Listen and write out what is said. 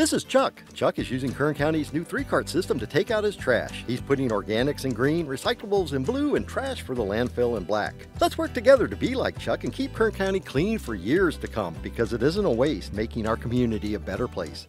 This is Chuck. Chuck is using Kern County's new three cart system to take out his trash. He's putting organics in green, recyclables in blue, and trash for the landfill in black. Let's work together to be like Chuck and keep Kern County clean for years to come because it isn't a waste making our community a better place.